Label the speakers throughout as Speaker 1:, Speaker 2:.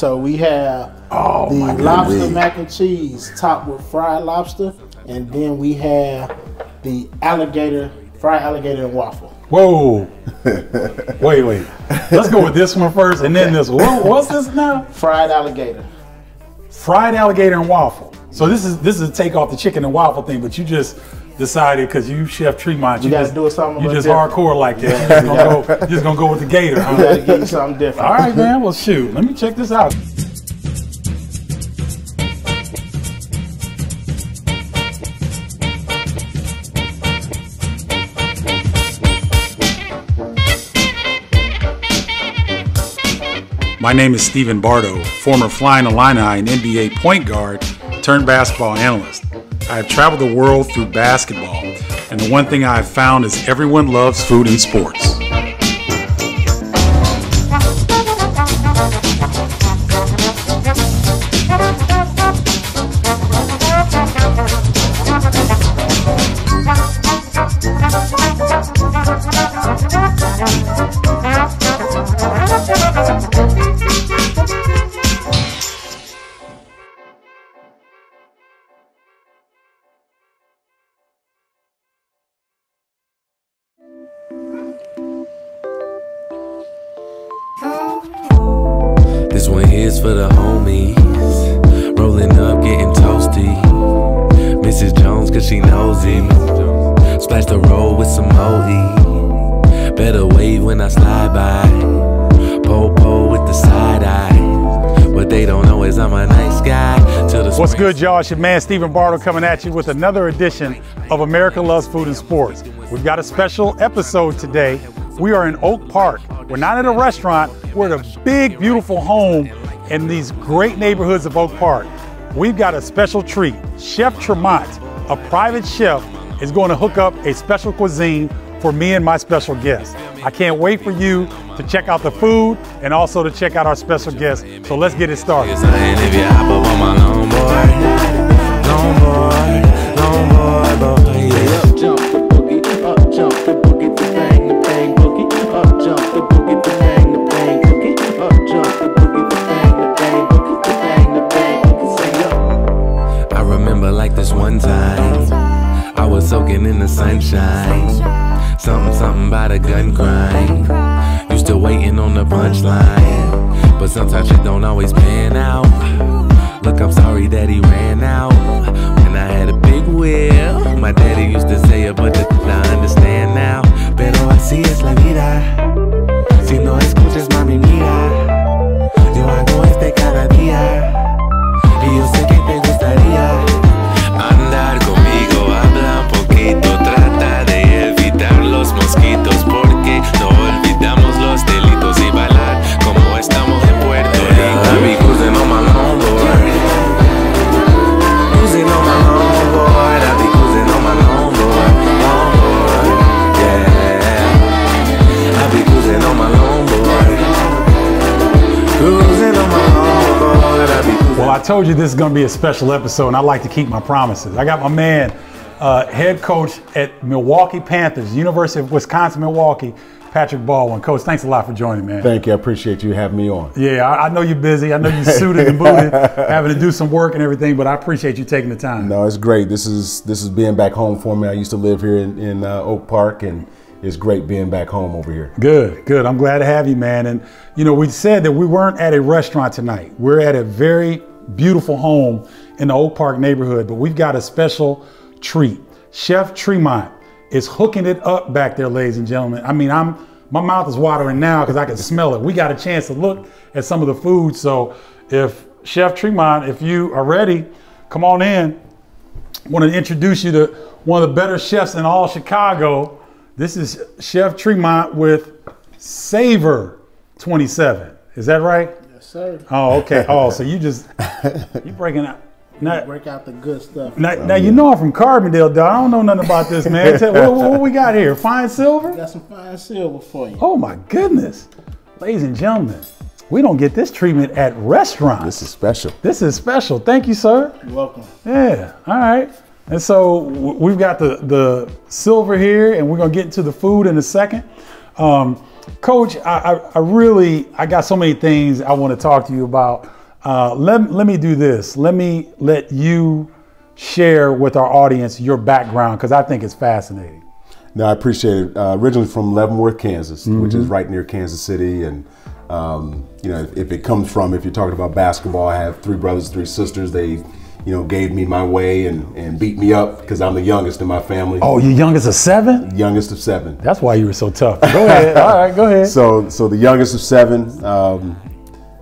Speaker 1: So we have
Speaker 2: Oh,
Speaker 1: the lobster
Speaker 3: goodness.
Speaker 1: mac and cheese topped with fried lobster, and then we have the alligator fried alligator and waffle.
Speaker 2: Whoa. wait, wait. Let's go with this one first and then this one. What, what's this now?
Speaker 1: Fried alligator.
Speaker 2: Fried alligator and waffle. So this is this is a take off the chicken and waffle thing, but you just decided because you Chef Tremont, you,
Speaker 1: gotta
Speaker 2: just
Speaker 1: do something
Speaker 2: You just
Speaker 1: different.
Speaker 2: hardcore like that. You just gonna go, you just gonna go with the gator. huh?
Speaker 1: Gotta get you something different.
Speaker 2: All right, man. Well, shoot. Let me check this out. My name is Stephen Bardo, former Flying Illini and NBA point guard turned basketball analyst. I have traveled the world through basketball, and the one thing I have found is everyone loves food and sports. Good, y'all? It's your man Stephen Bardo, coming at you with another edition of America Loves Food and Sports. We've got a special episode today. We are in Oak Park. We're not at a restaurant, we're at a big, beautiful home in these great neighborhoods of Oak Park. We've got a special treat. Chef Tremont, a private chef, is going to hook up a special cuisine for me and my special guest. I can't wait for you to check out the food and also to check out our special guest. So let's get it started.
Speaker 4: On my longboard. Longboard, longboard, boy. Yeah.
Speaker 5: Up jump the boogie, up jump the boogie, the bang, the bang boogie. Up jump the boogie, the bang, the bang boogie. Up jump the boogie, the bang, the bang boogie, the bang, the bang boogie. Say up.
Speaker 4: I remember like this one time, I was soaking in the sunshine. Something, something about a gun crime. You still waiting on the punchline, but sometimes it don't always pan out. Look, I'm sorry that he ran out. When I had a
Speaker 2: told you this is going to be a special episode, and I like to keep my promises. I got my man, uh, head coach at Milwaukee Panthers, University of Wisconsin Milwaukee, Patrick Baldwin. Coach, thanks a lot for joining, man.
Speaker 3: Thank you. I appreciate you having me on.
Speaker 2: Yeah, I, I know you're busy. I know you're suited and booted, having to do some work and everything, but I appreciate you taking the time.
Speaker 3: No, it's great. This is this is being back home for me. I used to live here in, in uh, Oak Park, and it's great being back home over here.
Speaker 2: Good, good. I'm glad to have you, man. And you know, we said that we weren't at a restaurant tonight. We're at a very beautiful home in the Oak Park neighborhood, but we've got a special treat. Chef Tremont is hooking it up back there, ladies and gentlemen. I mean, I'm my mouth is watering now because I can smell it. We got a chance to look at some of the food. So if Chef Tremont, if you are ready, come on in. I want to introduce you to one of the better chefs in all Chicago. This is Chef Tremont with Savor 27. Is that right?
Speaker 1: Yes, sir.
Speaker 2: Oh, okay. Oh, so you just you breaking out. Now,
Speaker 1: Break out the good stuff.
Speaker 2: now, now you know I'm from Carbondale, dog. I don't know nothing about this, man. Tell, what, what, what we got here? Fine silver?
Speaker 1: Got some fine silver for you.
Speaker 2: Oh my goodness, ladies and gentlemen, we don't get this treatment at restaurants.
Speaker 3: This is special.
Speaker 2: This is special. Thank you, sir.
Speaker 1: You're welcome.
Speaker 2: Yeah. All right. And so we've got the the silver here, and we're gonna get into the food in a second. Um, Coach, I, I, really I got so many things I want to talk to you about. Uh, let let me do this. Let me let you share with our audience your background because I think it's fascinating.
Speaker 3: No, I appreciate it. Uh, originally from Leavenworth, Kansas, which is right near Kansas City, and um, you know, if, if it comes from, if you're talking about basketball, I have three brothers, three sisters. They, you know, gave me my way and, and beat me up because I'm the youngest in my family.
Speaker 2: Oh, you youngest of seven?
Speaker 3: youngest of seven.
Speaker 2: That's why you were so tough. Go ahead. All right, go ahead.
Speaker 3: So, so the youngest of seven. Um,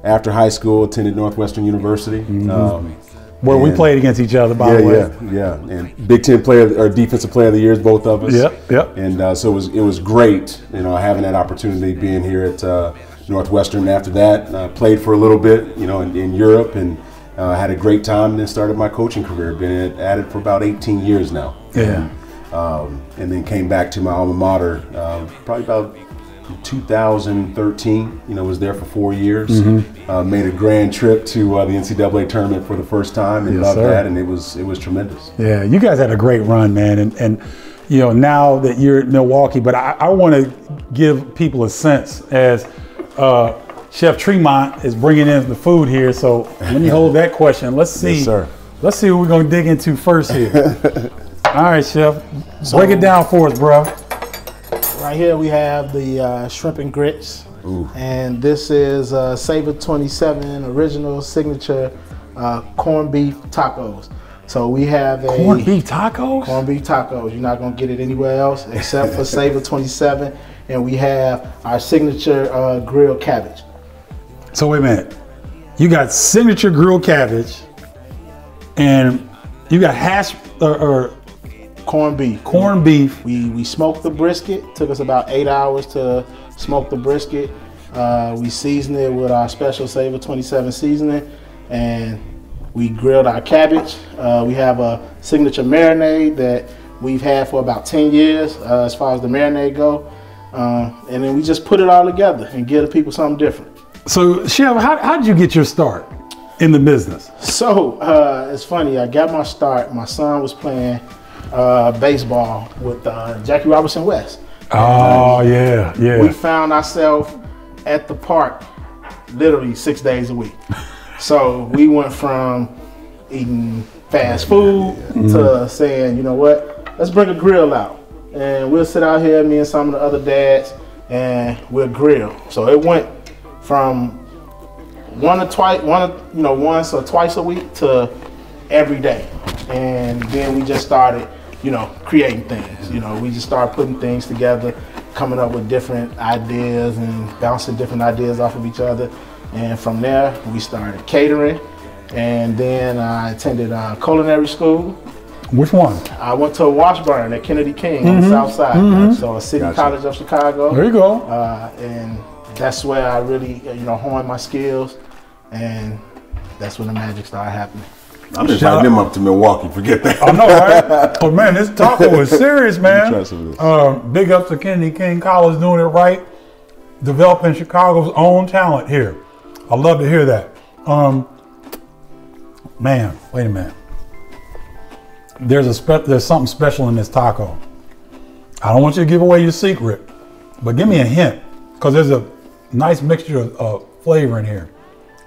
Speaker 3: after high school, attended Northwestern University. Um,
Speaker 2: Where we played against each other, by
Speaker 3: yeah,
Speaker 2: the way.
Speaker 3: yeah, yeah, and Big Ten player or defensive player of the years, both of us.
Speaker 2: Yep, yep.
Speaker 3: And uh, so it was it was great, you know, having that opportunity, being here at uh, Northwestern. After that, uh, played for a little bit, you know, in, in Europe, and uh, had a great time. And then started my coaching career. Been at, it for about 18 years now.
Speaker 2: Yeah.
Speaker 3: Um, and then came back to my alma mater, uh, probably about 2013. You know, was there for four years.
Speaker 2: Mm-hmm.
Speaker 3: Uh, made a grand trip to uh, the NCAA tournament for the first time, and
Speaker 2: Yes,
Speaker 3: loved
Speaker 2: sir.
Speaker 3: that. And it was it was tremendous.
Speaker 2: Yeah, you guys had a great run, man, and and you know now that you're at Milwaukee, but I, I want to give people a sense as uh, Chef Tremont is bringing in the food here. So let me hold that question. Let's see.
Speaker 3: Yes, sir.
Speaker 2: Let's see what we're gonna dig into first here. All right, Chef, break it down for us, bro.
Speaker 1: Right here we have the uh, shrimp and grits, and this is uh, Savor 27 original signature uh, corned beef tacos. So we have a
Speaker 2: Corned beef tacos.
Speaker 1: corned beef tacos. You're not gonna get it anywhere else except for Savor 27, and we have our signature uh, grilled cabbage.
Speaker 2: So wait a minute. You got signature grilled cabbage, and you got hash or, or
Speaker 1: Corned beef.
Speaker 2: corned beef.
Speaker 1: We we smoked the brisket. Took us about eight hours to smoke the brisket. Uh, we seasoned it with our special Savor 27 seasoning, and we grilled our cabbage. Uh, we have a signature marinade that we've had for about 10 years, uh, as far as the marinade go. Uh, and then we just put it all together and give the people something different.
Speaker 2: So, Chef, how, how did you get your start in the business?
Speaker 1: So uh, it's funny. I got my start. My son was playing uh, baseball with uh, Jackie Robinson West.
Speaker 2: Oh yeah, yeah.
Speaker 1: we found ourselves at the park literally six days a week. So we went from eating fast food to saying, you know what, let's bring a grill out. And we'll sit out here, me and some of the other dads, and we'll grill. So it went from one or twice, one or, you know, once or twice a week to every day. And then we just started, you know, creating things. You know, we just started putting things together, coming up with different ideas and bouncing different ideas off of each other. And from there, we started catering. And then I attended uh, culinary school.
Speaker 2: Which one?
Speaker 1: I went to Washburne at Kennedy King on the South Side, so a City
Speaker 3: Gotcha.
Speaker 1: College of Chicago.
Speaker 2: There you go.
Speaker 1: Uh, and that's where I really, you know, honed my skills, and that's when the magic started happening.
Speaker 3: I'm just
Speaker 2: Shout
Speaker 3: inviting them up to Milwaukee. Forget that.
Speaker 2: I know, right? oh man, this taco is serious, man.
Speaker 3: Try some of this.
Speaker 2: Um, big up to Kennedy King College doing it right, developing Chicago's own talent here. I love to hear that. Um, man, wait a minute. There's a spe- there's something special in this taco. I don't want you to give away your secret, but give me a hint, because there's a nice mixture of uh, flavor in here.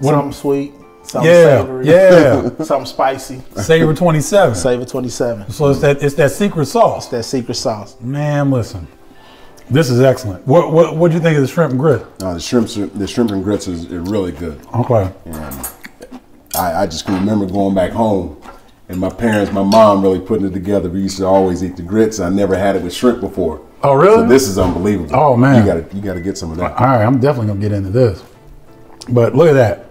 Speaker 1: Something sweet, something
Speaker 2: Yeah,
Speaker 1: savory,
Speaker 2: yeah.
Speaker 1: something spicy.
Speaker 2: Savor 27.
Speaker 1: Savor 27.
Speaker 2: So it's that it's that secret sauce.
Speaker 1: That secret sauce.
Speaker 2: Man, listen, this is excellent. What what what do you think of the shrimp and grit?
Speaker 3: No, the shrimp, the shrimp and grits is, is really good.
Speaker 2: Okay.
Speaker 3: And I, I just can remember going back home and my parents, my mom really putting it together. We used to always eat the grits. I never had it with shrimp before.
Speaker 2: Oh, really?
Speaker 3: So this is unbelievable.
Speaker 2: Oh, man.
Speaker 3: you gotta you gotta get some of that.
Speaker 2: All right, I'm definitely gonna get into this. But look at that.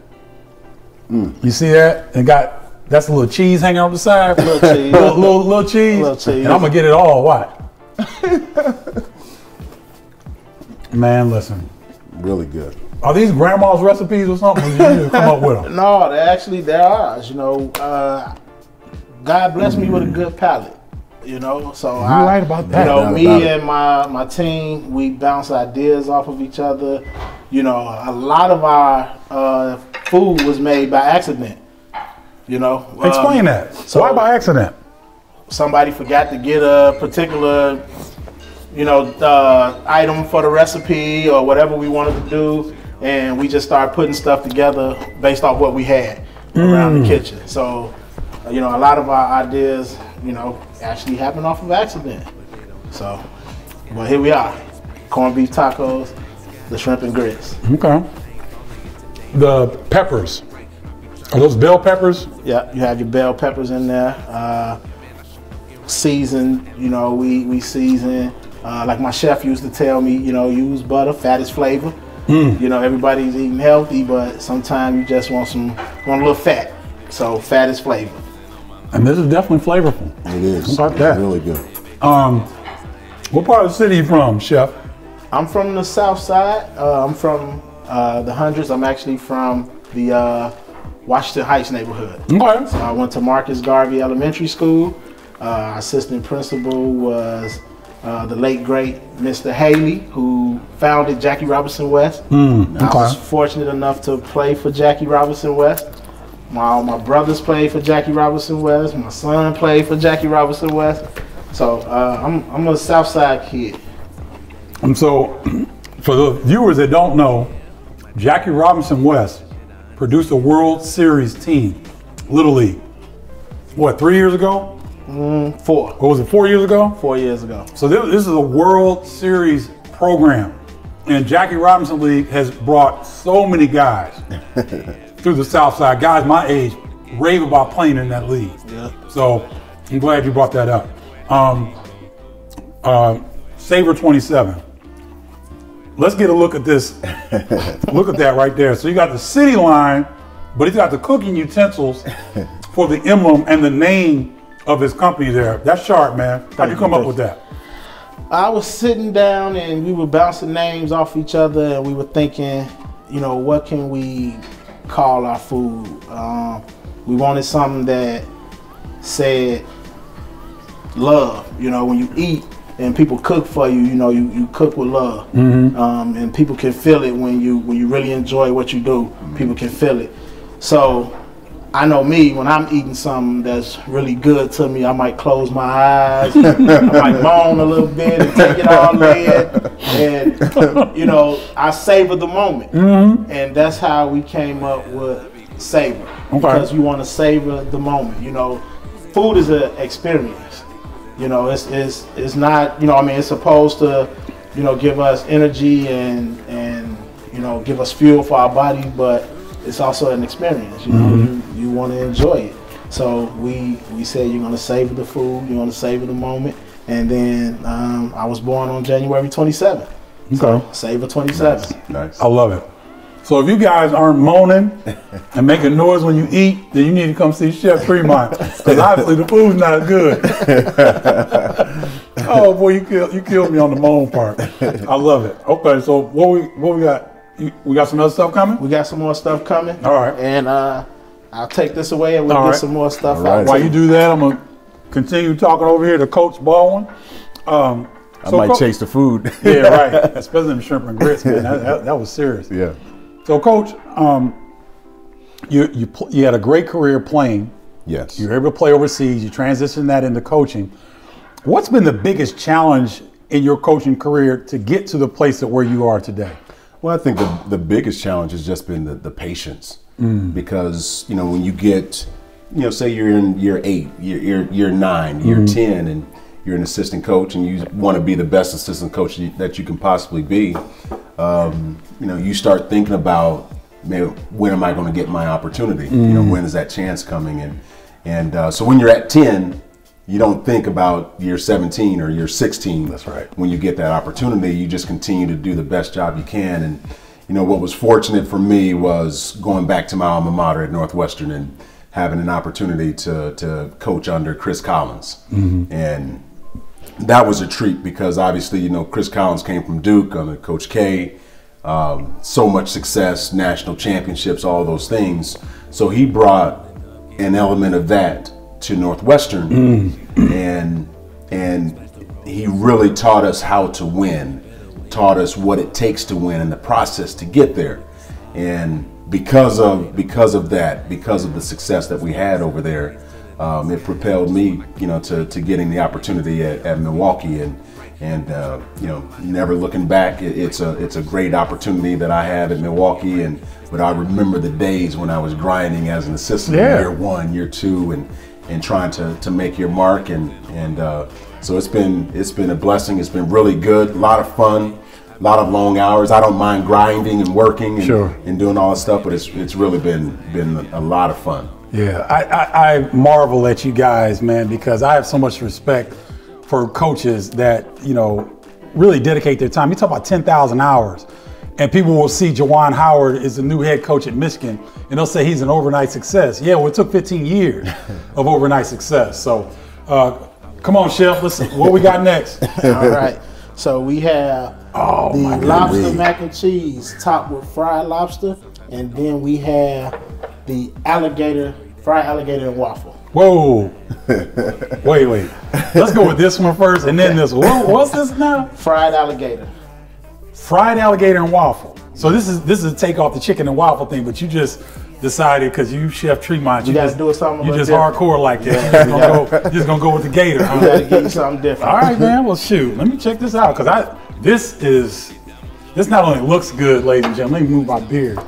Speaker 2: You see that? And got that's a little cheese hanging off the side.
Speaker 1: Little cheese.
Speaker 2: little, little, little cheese.
Speaker 1: Little cheese.
Speaker 2: And I'm gonna get it all. What? Man, listen.
Speaker 3: Really good.
Speaker 2: Are these grandma's recipes or something? Or did you just come up with them?
Speaker 1: No, they actually they're. You know, uh, God blessed me with a good palate. You know, so
Speaker 2: You're
Speaker 1: I,
Speaker 2: right about that.
Speaker 1: You know, me and my my team, we bounce ideas off of each other. You know, a lot of our uh, food was made by accident. You know,
Speaker 2: Explain
Speaker 1: Um,
Speaker 2: that.
Speaker 1: so-
Speaker 2: Why by accident?
Speaker 1: somebody forgot to get a particular you know, uh, item for the recipe or whatever we wanted to do, and we just started putting stuff together based off what we had around the kitchen. So, you know, a lot of our ideas, you know, actually happened off of accident. So, but here we are, corned beef tacos, the shrimp and grits.
Speaker 2: Okay. The peppers. Are those bell peppers?
Speaker 1: Yeah, you have your bell peppers in there. Uh, seasoned, you know, we we season. Uh, like my chef used to tell me, you know, use butter, fat is flavor. You know, everybody's eating healthy, but sometimes you just want some want a little fat. So fat is flavor.
Speaker 2: And this is definitely flavorful.
Speaker 3: It is.
Speaker 2: How about that?
Speaker 3: Really good.
Speaker 2: Um, what part of the city are you from, Chef?
Speaker 1: I'm from the south side. Uh, I'm from uh, the hundreds. I'm actually from the uh, Washington Heights neighborhood.
Speaker 2: Okay.
Speaker 1: So I went to Marcus Garvey Elementary School. Uh, our assistant principal was uh, the late great Mr. Haley, who founded Jackie Robinson West. I was fortunate enough to play for Jackie Robinson West. My my brothers played for Jackie Robinson West. My son played for Jackie Robinson West. So uh, I'm I'm a South Side kid.
Speaker 2: And so, for the viewers that don't know, Jackie Robinson West produced a World Series team, Little League. What, three years ago?
Speaker 1: Four,
Speaker 2: Or was it four years ago?
Speaker 1: four years ago.
Speaker 2: So this, this is a World Series program, and Jackie Robinson League has brought so many guys through the South Side. Guys my age rave about playing in that league.
Speaker 1: Yeah.
Speaker 2: So I'm glad you brought that up. Um, uh, Savor 27. Let's get a look at this. look at that right there. So you got the city line, but he's got the cooking utensils for the emblem and the name of his company there. That's sharp, man. How'd you come up with that?
Speaker 1: I was sitting down and we were bouncing names off each other, and we were thinking, you know, what can we call our food? Um, we wanted something that said love. You know, when you eat and people cook for you, you know, you, you cook with love, um, and people can feel it when you when you really enjoy what you do. People can feel it. So I know me when I'm eating something that's really good to me, I might close my eyes, I might moan a little bit and take it all in, and you know I savor the moment, mm-hmm. and that's how we came up with savor because you want to savor the moment. You know, food is an experience. You know, it's it's it's not. You know, I mean, it's supposed to, you know, give us energy and and you know give us fuel for our body, but it's also an experience. You know, you, you want to enjoy it. So we we said you're gonna savor the food, you're gonna savor the moment, and then um, I was born on January 27th.
Speaker 2: Okay.
Speaker 1: Savor 27.
Speaker 3: Nice.
Speaker 2: I love it. So if you guys aren't moaning and making noise when you eat, then you need to come see Chef Tremont because obviously the food's not good. oh boy, you killed you killed me on the moan part. I love it. Okay, so what we what we got? We got some other stuff coming.
Speaker 1: We got some more stuff coming.
Speaker 2: All right.
Speaker 1: And uh, I'll take this away and we'll
Speaker 2: All
Speaker 1: get
Speaker 2: right.
Speaker 1: some more stuff
Speaker 3: All
Speaker 1: out.
Speaker 3: right.
Speaker 2: While you do that, I'm gonna continue talking over here to Coach Baldwin. Um,
Speaker 3: I
Speaker 2: so
Speaker 3: might
Speaker 2: Co-
Speaker 3: chase the food.
Speaker 2: Yeah, right. Especially the shrimp and grits, man. That, that, that was serious.
Speaker 3: yeah.
Speaker 2: So, Coach, um, you you pl- you had a great career playing.
Speaker 3: Yes.
Speaker 2: You were able to play overseas. You transitioned that into coaching. What's been the biggest challenge in your coaching career to get to the place that where you are today?
Speaker 3: Well, I think the, the biggest challenge has just been the, the patience. Because, you know, when you get, you know, say you're in year eight, year, year, year 9 year 10, and you're an assistant coach and you want to be the best assistant coach that you can possibly be, um, you know, you start thinking about, man, when am I going to get my opportunity? You know, when is that chance coming? And, and uh, so when you're at 10, you don't think about year 17 or year 16.
Speaker 2: That's right.
Speaker 3: When you get that opportunity, you just continue to do the best job you can. And you know what was fortunate for me was going back to my alma mater at Northwestern and having an opportunity to to coach under Chris Collins. And that was a treat because obviously you know Chris Collins came from Duke under Coach K. Um, so much success, national championships, all those things. So he brought an element of that to Northwestern, and and he really taught us how to win, taught us what it takes to win and the process to get there. And because of because of that, because of the success that we had over there, um, it propelled me, you know, to, to getting the opportunity at, at Milwaukee. And and uh, you know, never looking back. It, it's a it's a great opportunity that I had at Milwaukee, and but I remember the days when I was grinding as an assistant
Speaker 2: Yeah.
Speaker 3: year one, year two, and and trying to to make your mark, and and uh, so it's been it's been a blessing. It's been really good, a lot of fun. A lot of long hours. I don't mind grinding and working and,
Speaker 2: Sure.
Speaker 3: and doing all that stuff, but it's it's really been been a lot of fun.
Speaker 2: Yeah, I, I, I marvel at you guys, man, because I have so much respect for coaches that, you know, really dedicate their time. You talk about 10,000 hours, and people will see Juwan Howard is the new head coach at Michigan, and they'll say he's an overnight success. Yeah, well, it took 15 years of overnight success. So, uh, come on, Chef, let's what we got next.
Speaker 1: All right. So we have
Speaker 2: Oh,
Speaker 1: the lobster
Speaker 3: goodness.
Speaker 1: mac and cheese topped with fried lobster, and then we have the alligator fried alligator and waffle.
Speaker 2: Whoa. wait, wait. Let's go with this one first, and then this one. What, what's this now?
Speaker 1: Fried alligator.
Speaker 2: fried alligator and waffle. So this is this is a take off the chicken and waffle thing, but you just decided because you chef Tremont, you,
Speaker 1: You gotta
Speaker 2: just,
Speaker 1: do something
Speaker 2: You just
Speaker 1: different.
Speaker 2: hardcore like that. You just gonna go, you just gonna go with the gator. huh?
Speaker 1: We gotta give you something different.
Speaker 2: All right, man. Well, shoot. Let me check this out because I this is this not only looks good, ladies and gentlemen. Let me move my beard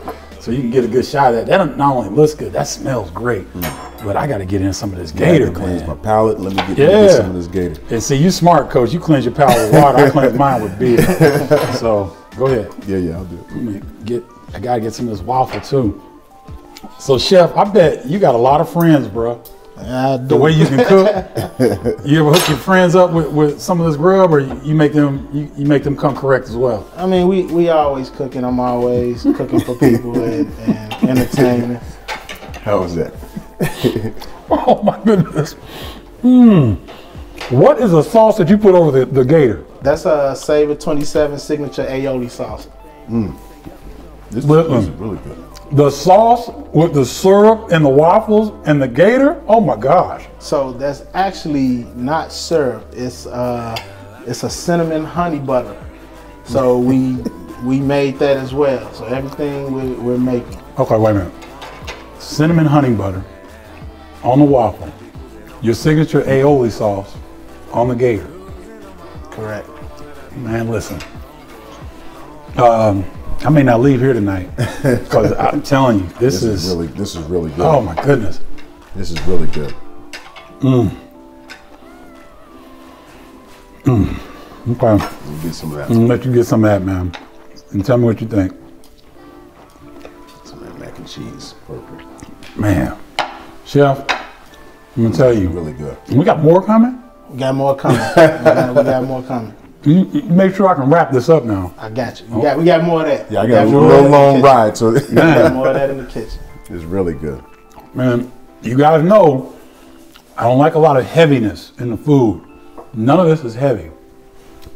Speaker 2: so you can get a good shot at that. That not only looks good, that smells great. Mm. But I got to get in some of this gator,
Speaker 3: to cleanse
Speaker 2: man.
Speaker 3: my palate. Let me get, let
Speaker 2: Yeah.
Speaker 3: get some of this gator.
Speaker 2: And see, you smart, coach. You cleanse your palate with water. I cleanse mine with beer. So go ahead.
Speaker 3: Yeah, yeah, I'll do it.
Speaker 2: Let me get. I gotta get some of this waffle too. So, chef, I bet you got a lot of friends, bro. The way you can cook, you ever hook your friends up with, with some of this grub, or you, you make them you, you make them come correct as well?
Speaker 1: I mean, we we always cooking. I'm always cooking for people and, and entertaining.
Speaker 3: How was that?
Speaker 2: Oh my goodness. Hmm. What is the sauce that you put over the, the gator?
Speaker 1: That's a Savor 27 signature aioli sauce.
Speaker 3: This,
Speaker 2: Listen.
Speaker 3: this is really good.
Speaker 2: The sauce with the syrup and the waffles and the gator. Oh my gosh.
Speaker 1: So that's actually not syrup. It's uh, it's a cinnamon honey butter. So we we made that as well. So everything we, we're making.
Speaker 2: Okay, wait a minute. Cinnamon honey butter on the waffle. Your signature aioli sauce on the gator.
Speaker 1: Correct.
Speaker 2: Man, listen. Um, I may not leave here tonight because I'm telling you, this,
Speaker 3: This is really this is really good.
Speaker 2: Oh my goodness.
Speaker 3: This is really good. Mm. Mm.
Speaker 2: Okay,
Speaker 3: We'll get some of that.
Speaker 2: I'm let you get some of that, man, and tell me what you think,
Speaker 3: Some of that mac and cheese. Perfect.
Speaker 2: man. Chef, I'm gonna tell you,
Speaker 3: Really good.
Speaker 2: we got more coming.
Speaker 1: We got more coming. we, got, we got more coming.
Speaker 2: You, you make sure I can wrap this up now.
Speaker 1: I got you. We oh. got we got more of that.
Speaker 3: Yeah, I
Speaker 1: We
Speaker 3: got a
Speaker 1: more of
Speaker 3: real
Speaker 1: that in the
Speaker 3: long ride, so it's
Speaker 1: We got more of that in the kitchen.
Speaker 3: It's really good.
Speaker 2: Man, you guys know I don't like a lot of heaviness in the food. None of this is heavy.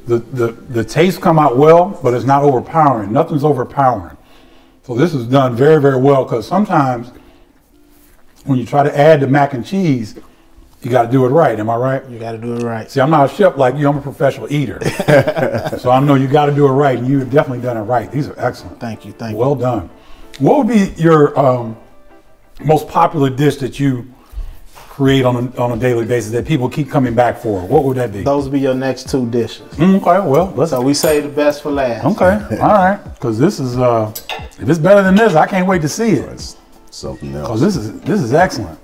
Speaker 2: The, the, the taste come out well, but it's not overpowering. Nothing's overpowering. So this is done very, very well because sometimes when you try to add the mac and cheese, you got to do it right. Am I right?
Speaker 1: You got to do it right.
Speaker 2: See, I'm not a chef like you. I'm a professional eater. so I know you got to do it right, and you've definitely done it right. These are excellent.
Speaker 1: Thank you. Thank you.
Speaker 2: Well done. What would be your um, most popular dish that you create on a, on a daily basis that people keep coming back for? What would that be?
Speaker 1: Those will be your next two dishes.
Speaker 2: Mm, Okay, well, let's.
Speaker 1: So we say the best for last.
Speaker 2: Okay, all right. Because this is, uh, if it's better than this, I can't wait to see it.
Speaker 3: It's something
Speaker 2: Because this is this is excellent.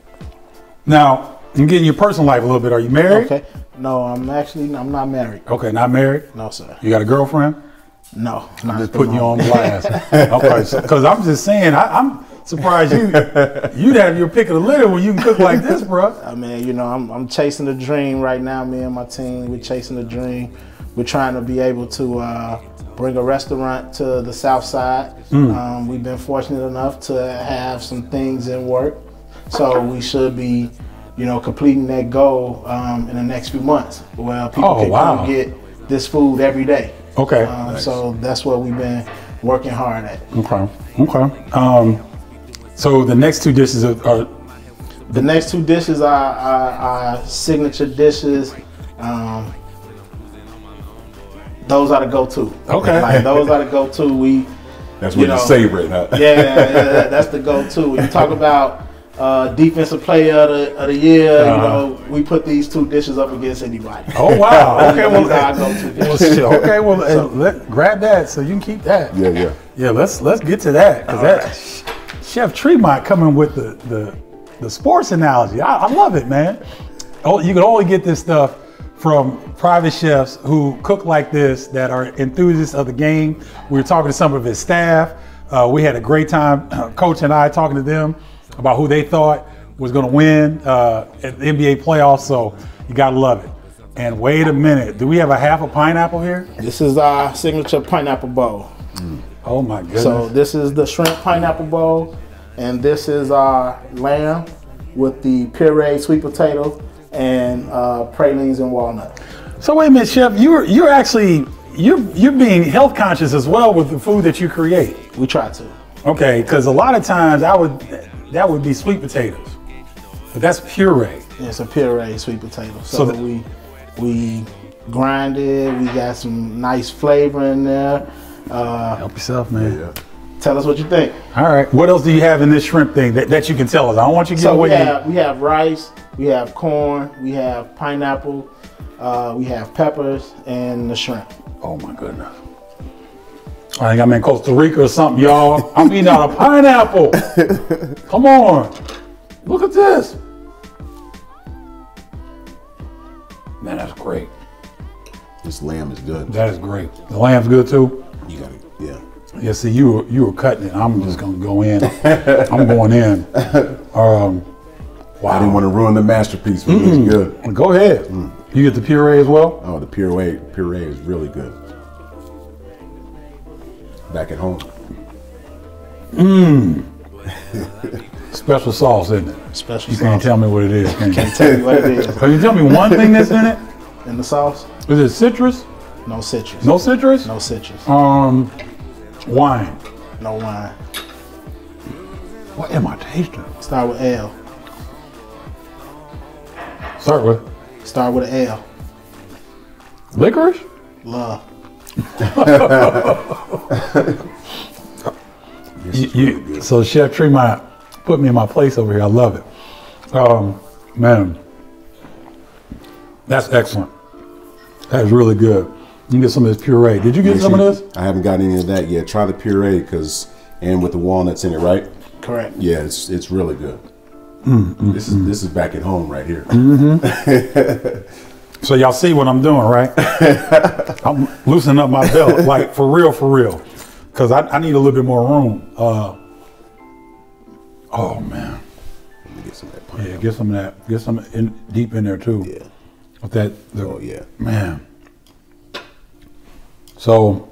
Speaker 2: Now, you get in your personal life a little bit. Are you married?
Speaker 1: Okay. No, I'm actually I'm not married.
Speaker 2: Okay, not married.
Speaker 1: No, sir.
Speaker 2: You got a girlfriend?
Speaker 1: No, not
Speaker 2: just putting you on blast. okay, because I'm just saying, I, I'm surprised you you'd have your pick of the litter when you can cook like this, bro.
Speaker 1: I mean, you know, I'm, I'm chasing the dream right now. Me and my team, we're chasing the dream. We're trying to be able to uh, bring a restaurant to the South Side. Um, we've been fortunate enough to have some things in work, so we should be, you know, completing that goal um, in the next few months. Well, people
Speaker 2: Oh,
Speaker 1: can
Speaker 2: wow.
Speaker 1: come get this food every day.
Speaker 2: Okay.
Speaker 1: Um, So that's what we've been working hard at.
Speaker 2: Okay. Okay. Um, so the next two dishes are, are
Speaker 1: The next two dishes are, are, are signature dishes. Um, those are the go-to.
Speaker 2: Okay.
Speaker 1: Like those are the go-to. We,
Speaker 3: That's
Speaker 1: you
Speaker 3: when you
Speaker 1: know,
Speaker 3: savor it, huh?
Speaker 1: yeah, yeah, yeah, that's the go-to. When you talk about uh, defensive player of the, of the year.
Speaker 2: Uh-huh.
Speaker 1: You know, we put these two dishes up against anybody.
Speaker 2: Oh wow. Okay, well,
Speaker 1: These go-to
Speaker 2: well,
Speaker 1: dishes.
Speaker 2: okay, well, hey, let, grab that so you can keep that.
Speaker 3: Yeah, yeah.
Speaker 2: Yeah, let's let's get to that because that Chef Tremont coming with the the, the sports analogy. I, I love it, man. Oh, you can only get this stuff from private chefs who cook like this that are enthusiasts of the game. We were talking to some of his staff. Uh, we had a great time, Coach and I, talking to them about who they thought was going to win uh, at the NBA playoffs. So you gotta love it. And wait a minute, do we have a half a pineapple here?
Speaker 1: This is our signature pineapple bowl.
Speaker 2: Oh my goodness!
Speaker 1: So this is the shrimp pineapple bowl, and this is our lamb with the puree sweet potato and uh, pralines and walnut.
Speaker 2: So wait a minute, chef. You're you're actually you're you're being health conscious as well with the food that you create.
Speaker 1: We try to.
Speaker 2: Okay, because a lot of times I would that would be sweet potatoes, but that's puree.
Speaker 1: It's a puree sweet potato.
Speaker 2: So
Speaker 1: So, we we grind it. We got some nice flavor in there. Uh,
Speaker 2: Help yourself, man.
Speaker 3: Yeah.
Speaker 1: tell us what you think.
Speaker 2: All right. What else do you have in this shrimp thing that, that you can tell us? I don't want you to give
Speaker 1: So
Speaker 2: away.
Speaker 1: we have we have rice, we have corn, we have pineapple, uh, we have peppers, and the shrimp.
Speaker 2: oh my goodness. I think I'm in Costa Rica or something, y'all. I'm eating out a pineapple. Come on. Look at this. Man, that's great.
Speaker 3: This lamb is good.
Speaker 2: That is great. The lamb's good too.
Speaker 3: You got it. Yeah.
Speaker 2: Yeah, see, you were you were cutting it. I'm just gonna go in. I'm going in. Um,
Speaker 3: I didn't want to ruin the masterpiece, but it's good.
Speaker 2: go ahead. You get the puree as well.
Speaker 3: Oh, the puree puree is really good. Back at home. Mmm.
Speaker 2: Special sauce, isn't it?
Speaker 1: Special
Speaker 2: You can't tell me what it is. Can you?
Speaker 1: can't Tell you what it is.
Speaker 2: Can you tell me one thing that's in it?
Speaker 1: In the sauce,
Speaker 2: Is it citrus?
Speaker 1: no citrus.
Speaker 2: No citrus?
Speaker 1: No citrus.
Speaker 2: Um, wine.
Speaker 1: No wine.
Speaker 2: What am I tasting?
Speaker 1: Start with L.
Speaker 2: Start with
Speaker 1: Start with an L.
Speaker 2: licorice.
Speaker 1: Love.
Speaker 2: You, you, so Chef Tremont put me in my place over here. I love it. Um, man, that's excellent. That's really good. You can get some of this puree. Did you get some of this?
Speaker 3: I haven't got any of that yet. Try the puree because, and with the walnuts in it, right?
Speaker 1: Correct.
Speaker 3: Yeah, it's it's really good.
Speaker 2: Mm,
Speaker 3: this is this is back at home right here.
Speaker 2: So y'all see what I'm doing, right? I'm loosening up my belt, like for real, for real, because I, I need a little bit more room. Uh, oh man,
Speaker 3: Let me get some of that
Speaker 2: yeah, get some of that. Get some in, deep in there too.
Speaker 3: Yeah.
Speaker 2: With that, the,
Speaker 3: Oh yeah.
Speaker 2: man. So,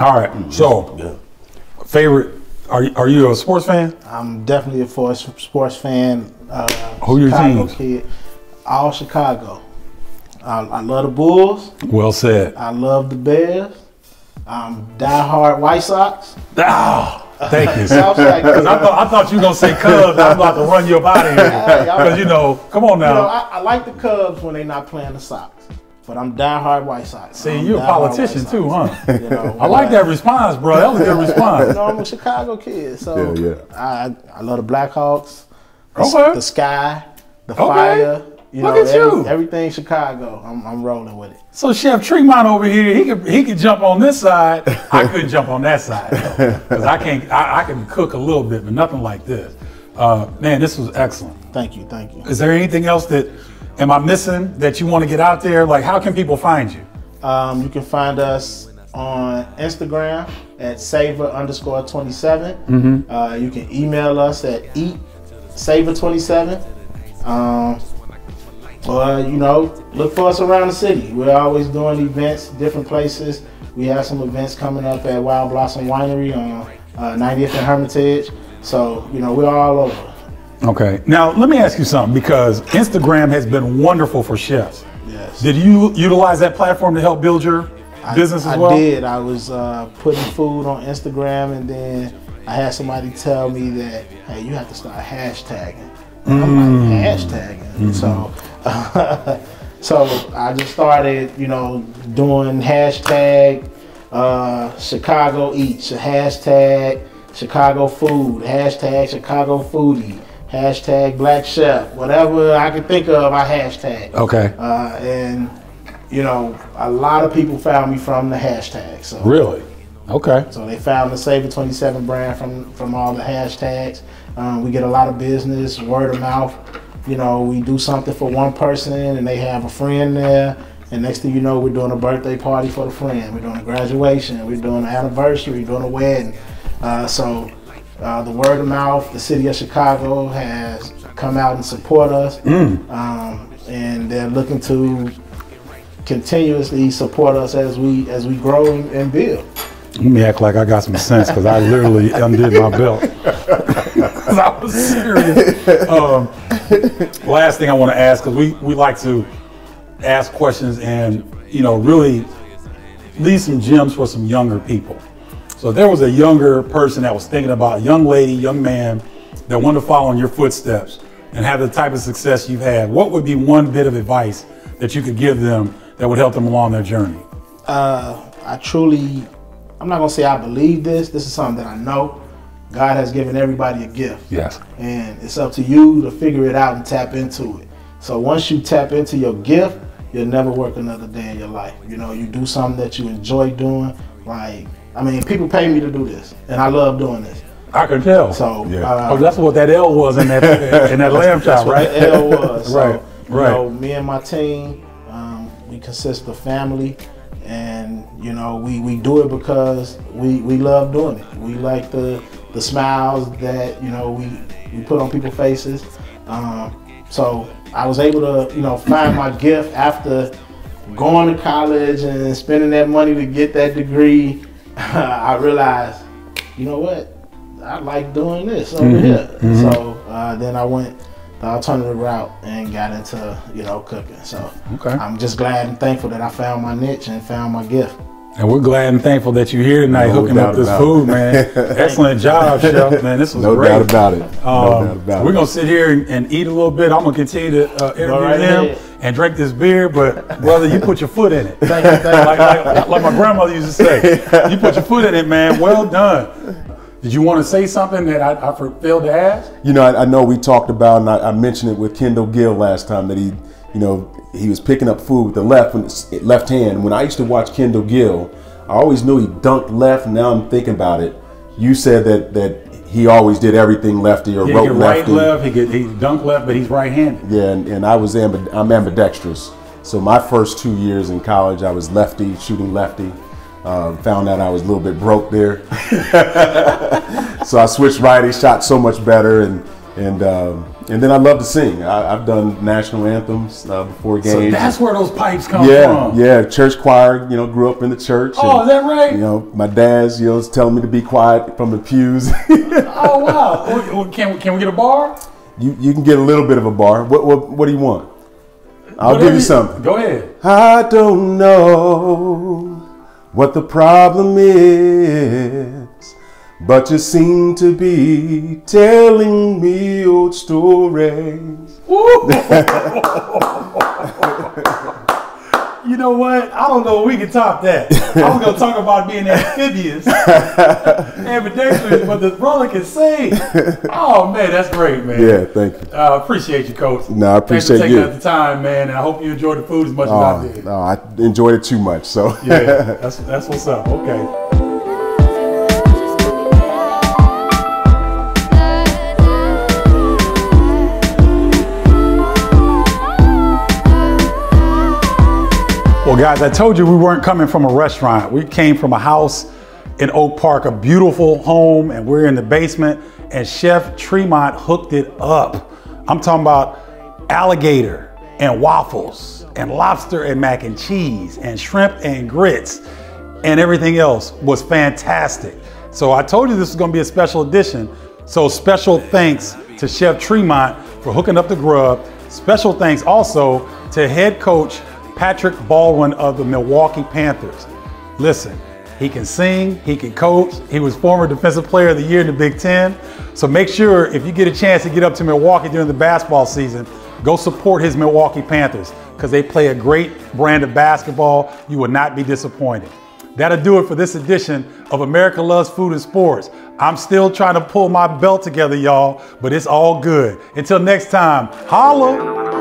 Speaker 2: all right. So,
Speaker 3: Yeah.
Speaker 2: favorite? Are you- are you a sports fan?
Speaker 1: I'm definitely a force sports fan. Uh,
Speaker 2: Who your
Speaker 1: Chicago
Speaker 2: teams?
Speaker 1: kid. All Chicago. I, I love the Bulls.
Speaker 2: Well said.
Speaker 1: I love the Bears. I'm diehard White Sox.
Speaker 2: Ah, thank you.
Speaker 1: Southside.
Speaker 2: I thought I thought you were gonna say Cubs. I'm about to run you up out of here. Because you know, come on
Speaker 1: You know,
Speaker 2: now.
Speaker 1: I, I like the Cubs when they're not playing the Sox, but I'm diehard White Sox.
Speaker 2: See,
Speaker 1: I'm
Speaker 2: you're a politician too, huh?
Speaker 1: You know,
Speaker 2: I like that response, bro. That was a good
Speaker 1: You
Speaker 2: response.
Speaker 1: know, I'm a Chicago kid, so
Speaker 3: Yeah,
Speaker 1: I I love the Blackhawks, the,
Speaker 2: Okay.
Speaker 1: the sky, the
Speaker 2: Okay.
Speaker 1: fire. You
Speaker 2: Look
Speaker 1: know,
Speaker 2: at you.
Speaker 1: everything Chicago. I'm, I'm rolling with it.
Speaker 2: So Chef Tremont over here, he could he could jump on this side. I couldn't jump on that side because I can't. I, I can cook a little bit, but nothing like this. Uh, man, this was excellent.
Speaker 1: Thank you, thank you.
Speaker 2: Is there anything else that am I missing that you want to get out there? Like, how can people find you?
Speaker 1: Um, you can find us on Instagram at savor underscore 27.
Speaker 2: Mm-hmm.
Speaker 1: Uh, you can email us at eat savor 27. Um, or, you know, look for us around the city. We're always doing events, different places. We have some events coming up at Wild Blossom Winery on uh, 90th and Hermitage. So, you know, we're all over.
Speaker 2: Okay. Now let me ask you something because Instagram has been wonderful for chefs.
Speaker 1: Yes.
Speaker 2: Did you utilize that platform to help build your business as
Speaker 1: I
Speaker 2: well?
Speaker 1: I did. I was uh, putting food on Instagram, and then I had somebody tell me that, hey, you have to start hashtagging. And I'm like, hashtagging. So, so I just started, you know, doing hashtag uh, Chicago Eats, hashtag Chicago food, hashtag Chicago foodie, hashtag Black Chef, whatever I can think of, I hashtag.
Speaker 2: Okay.
Speaker 1: Uh, and you know, a lot of people found me from the hashtag. So
Speaker 2: Really? Okay.
Speaker 1: so they found the Savor 27 brand from from all the hashtags. Um, we get a lot of business, word of mouth. You know, we do something for one person and they have a friend there. And next thing you know, we're doing a birthday party for the friend. We're doing a graduation. We're doing an anniversary. We're doing a wedding. Uh, so uh, the word of mouth, the city of Chicago has come out and support us. Um, and they're looking to continuously support us as we as we grow and, and build.
Speaker 2: Let me act like I got some sense because I literally undid my belt. 'Cause I was serious. Um, last thing I want to ask because we, we like to ask questions and you know really leave some gems for some younger people. So there was a younger person that was thinking about young lady, young man that wanted to follow in your footsteps and have the type of success you've had, what would be one bit of advice that you could give them that would help them along their journey?
Speaker 1: uh, I truly, I'm not gonna say I believe this. This is something that I know. God has given everybody a gift,
Speaker 2: Yes.
Speaker 1: and it's up to you to figure it out and tap into it. So once you tap into your gift, you'll never work another day in your life. You know, you do something that you enjoy doing. Like, I mean, people pay me to do this, and I love doing this.
Speaker 2: I can tell.
Speaker 1: So,
Speaker 3: Yeah.
Speaker 1: uh,
Speaker 2: Oh, that's what that L was in that in that lamb chop,
Speaker 1: That's what
Speaker 2: right?
Speaker 1: L was. So,
Speaker 2: Right, right.
Speaker 1: know, me and my team, um, we consist of family, and you know, we, we do it because we, we love doing it. We like the the smiles that you know we we put on people's faces. Um, so I was able to you know find my gift after going to college and spending that money to get that degree. I realized, you know what, I like doing this over here. So uh, then I went the alternative route and got into you know cooking. So
Speaker 2: Okay.
Speaker 1: I'm just glad and thankful that I found my niche and found my gift.
Speaker 2: And we're glad and thankful that you're here tonight,
Speaker 3: No
Speaker 2: hooking up this
Speaker 3: about
Speaker 2: food, man. Excellent job, chef. Man, this was
Speaker 3: No
Speaker 2: great.
Speaker 3: doubt about it. No
Speaker 2: Um,
Speaker 3: doubt about
Speaker 2: we're
Speaker 3: it.
Speaker 2: gonna sit here and, and eat a little bit. I'm gonna continue to uh, interview
Speaker 1: right
Speaker 2: them
Speaker 1: ahead.
Speaker 2: and drink this beer, but brother, you put your foot in it.
Speaker 1: Thank you, thank you.
Speaker 2: like, like, like my grandmother used to say, you put your foot in it, man. Well done. Did you want to say something that I, I for- failed to ask?
Speaker 3: You know, I, I know we talked about, and I, I mentioned it with Kendall Gill last time that he, you know, he was picking up food with the left when left hand. When I used to watch Kendall Gill, I always knew he dunked left. Now I'm thinking about it. You said that that he always did everything lefty or
Speaker 2: He
Speaker 3: wrote
Speaker 2: right,
Speaker 3: lefty.
Speaker 2: left. He could he dunk left, but he's right-handed.
Speaker 3: Yeah, and, and I was amb- I'm ambidextrous. So my first two years in college, I was lefty, shooting lefty. Um, found out I was a little bit broke there, so I switched righty, shot so much better, and and um, and then I love to sing. I, I've done national anthems uh, before games.
Speaker 2: So that's where those pipes come
Speaker 3: yeah,
Speaker 2: from.
Speaker 3: yeah, church choir. You know, grew up in the church.
Speaker 2: Oh,
Speaker 3: and,
Speaker 2: is that right?
Speaker 3: You know, my dad's you know was telling me to be quiet from the pews.
Speaker 2: Oh wow. Can we, can we get a bar?
Speaker 3: you you can get a little bit of a bar. What what what do you want? I'll
Speaker 2: Whatever
Speaker 3: give you something.
Speaker 2: Go ahead.
Speaker 3: I don't know what the problem is, but you seem to be telling me old stories.
Speaker 2: You know what? I don't know if we can top that. I was gonna talk about being amphibious, ambidextrous, but the brother can sing. Oh man, that's great, man.
Speaker 3: Yeah, thank you.
Speaker 2: Uh, appreciate you, coach.
Speaker 3: No, I
Speaker 2: Thanks for
Speaker 3: appreciate
Speaker 2: taking
Speaker 3: you.
Speaker 2: out the time, man, and I hope you enjoyed the food as much as
Speaker 3: Oh,
Speaker 2: I did.
Speaker 3: no, I enjoyed it too much. So
Speaker 2: Yeah, that's that's what's up. Okay. Well, guys, I told you we weren't coming from a restaurant. We came from a house in Oak Park, a beautiful home, and we're in the basement. And Chef Tremont hooked it up. I'm talking about alligator and waffles, and lobster and mac and cheese, and shrimp and grits, and everything else was fantastic. So I told you this was gonna be a special edition. So special thanks to Chef Tremont for hooking up the grub. Special thanks also to head coach Patrick Baldwin of the Milwaukee Panthers. Listen, he can sing, he can coach. He was former defensive player of the year in the Big Ten. So make sure if you get a chance to get up to Milwaukee during the basketball season, go support his Milwaukee Panthers because they play a great brand of basketball. You will not be disappointed. That'll do it for this edition of America Loves Food and Sports. I'm still trying to pull my belt together, y'all, but it's all good. Until next time, holla.